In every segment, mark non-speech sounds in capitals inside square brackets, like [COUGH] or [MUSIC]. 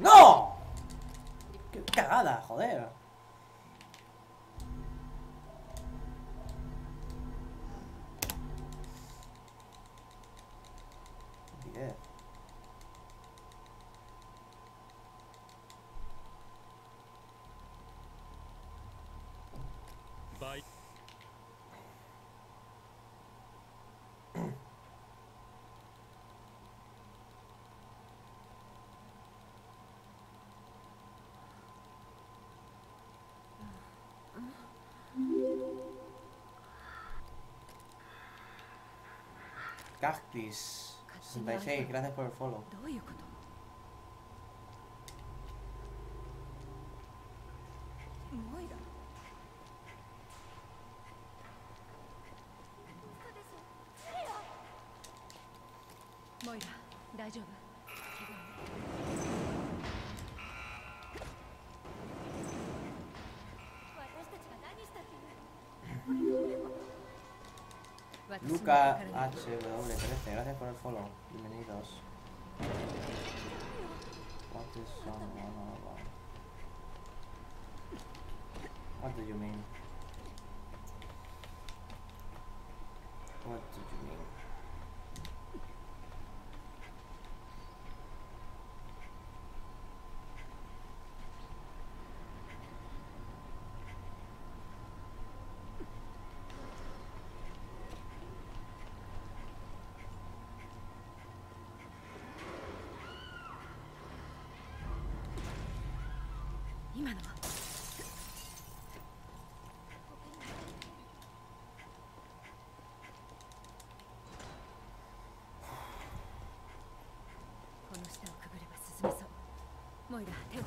¡No! ¡Qué cagada, joder! Bien. Bye. 'Cactis' 66, gracias por el follow. ど Luca HW13, gracias por el follow. Bienvenidos. What is about? What do you mean? What do you 今のは。この下をくぐれば進めそう。モイラ手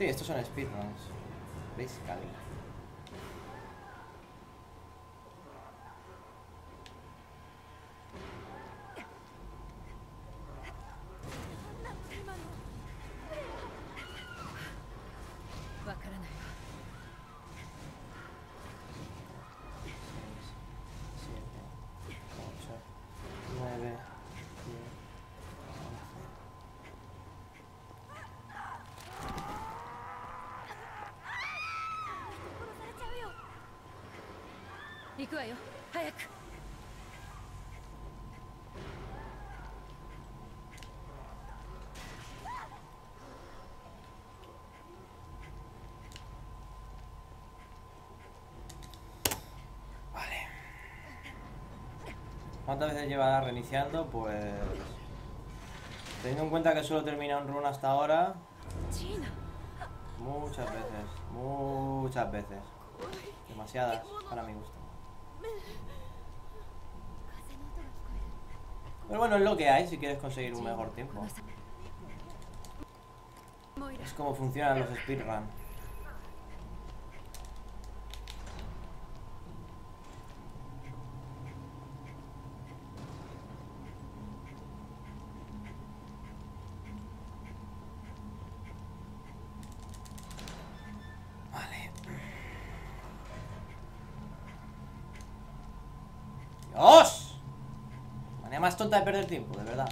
Sí, estos son speedruns. Basically. ¡ 行くわよ早く¿Cuántas veces llevará reiniciando? Pues... Teniendo en cuenta que solo he terminado un run hasta ahora, ジーナ muchas veces, muchas veces. Demasiadas, para mi gusto. Pero bueno, es lo que hay si quieres conseguir un mejor tiempo. Es como funcionan los speedruns. ¡Vamos! Manera más tonta de perder tiempo, de verdad.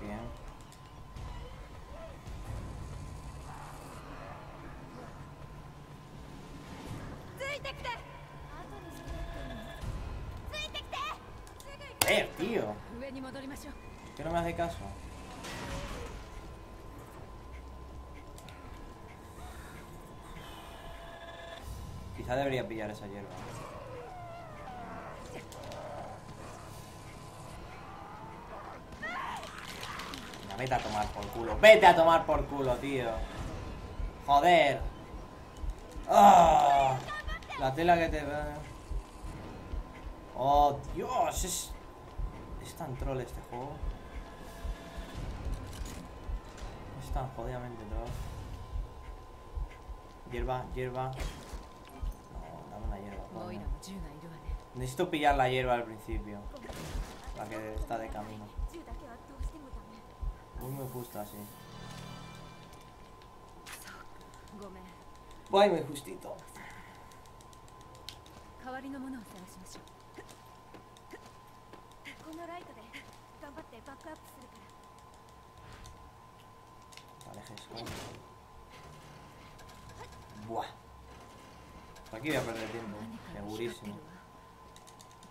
Bien. joder, tío. Que no me hace caso. Quizá debería pillar esa hierba. Vete a tomar por culo. Vete a tomar por culo, tío. Joder. Ah. La tela que te... Oh, Dios, es... Es tan troll este juego. Es tan jodidamente troll. Hierba, hierba. No, dame una hierba. Necesito pillar la hierba al principio. La que está de camino. Muy me gusta así. Voy muy justito. 代わりのものを探しましょうこのライトで頑張ってバックアップするから Vale, Jesús. Buah. Por aquí voy a perder tiempo. 何かが光ってる Segurísimo. わ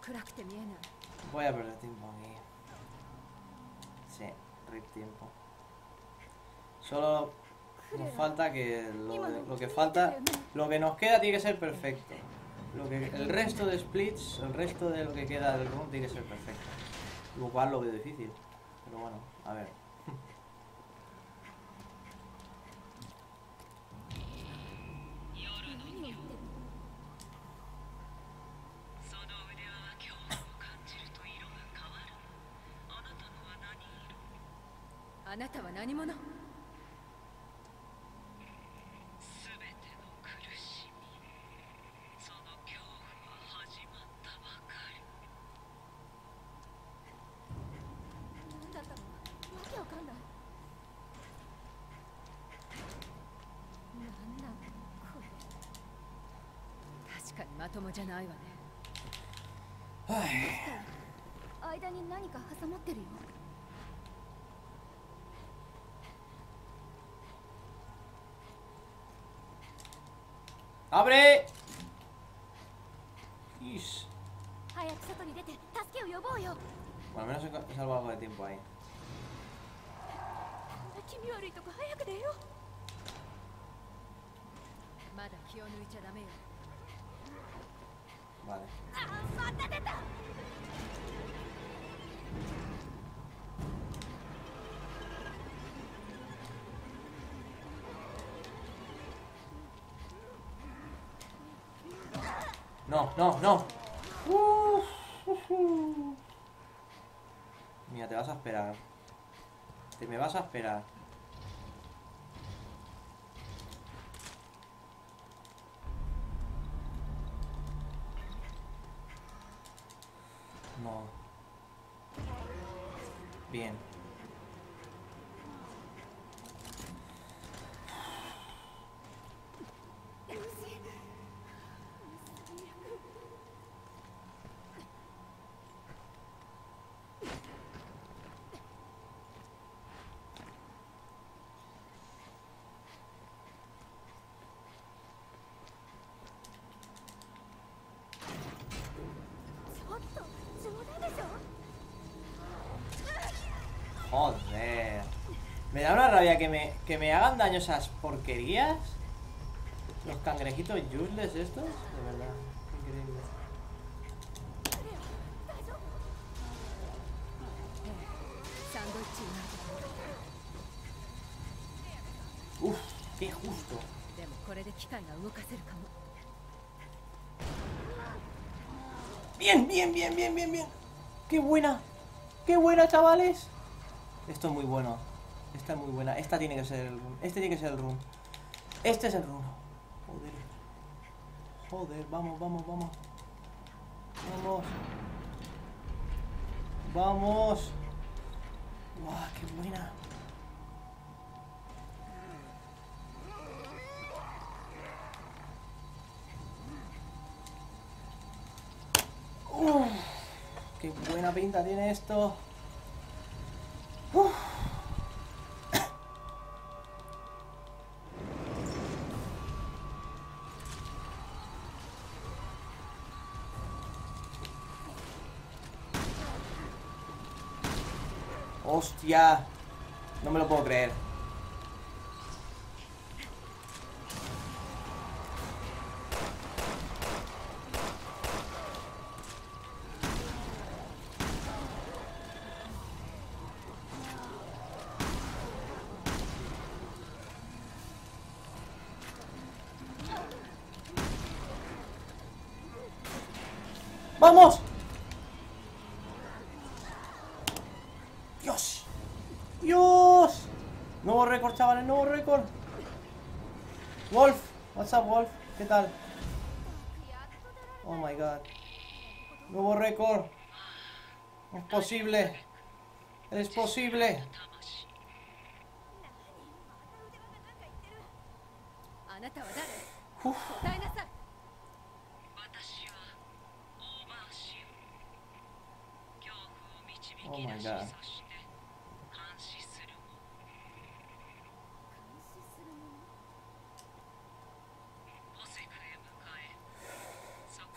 暗くて見えない Voy a perder tiempo aquí. Sí, rip tiempo. Solo nos falta que lo, de- lo que falta, lo que nos queda tiene que ser perfecto. Lo que, el resto de splits, el resto de lo que queda del room tiene que ser perfecto. Lo cual lo veo difícil. Pero bueno, a ver. [LAUGHS] 何じゃないわね。Ay, 間に何か挟まってるよ。¡Abre! Ish. 早く外に出て助けを呼ぼうよ Bueno, al menos he ca- he salvado algo de tiempo ahí. 気味悪いとこ早く出よまだ気を抜いちゃダメよ Vale. No, no, no. Mira, te vas a esperar. Te me vas a esperar. No. Bien. Joder. Me da una rabia que me, que me hagan daño esas porquerías. Los cangrejitos useless estos. De verdad. Increíble. Uf, qué justo. Bien, bien, bien, bien, bien, bien. Qué buena. Qué buena, chavales. Esto es muy bueno. Esta es muy buena. Esta tiene que ser el room. Este tiene que ser el room. Este es el room. Joder. Joder, vamos, vamos, vamos. Vamos. Vamos. Guau, qué buena. Uf, qué buena pinta tiene esto. Hostia. No me lo puedo creer. ¡Vamos! ahora, no récord. Wolf, what's up Wolf, ¿qué tal? Oh my god. Nuevo récord. Es posible. Es posible. Uf. Oh my god.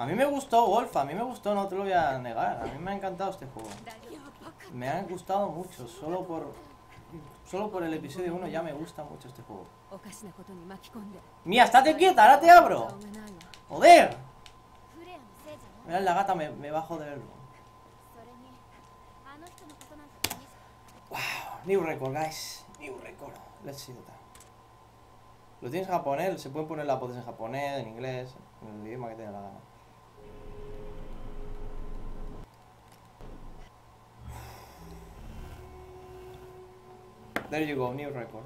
A mí me gustó Wolf, a mí me gustó, no te lo voy a negar. A mí me ha encantado este juego. Me ha gustado mucho, solo por... Solo por el episodio 1 ya me gusta mucho este juego. ¡Mía, estate quieta! ¡Ahora te abro! ¡Joder! Mira, la gata me, me va a joder Wow, new record, guys. New record. Let's see that. Lo tienes en japonés, se pueden poner las voces en japonés, en inglés, en el idioma que tenga la gana. There you go, new record.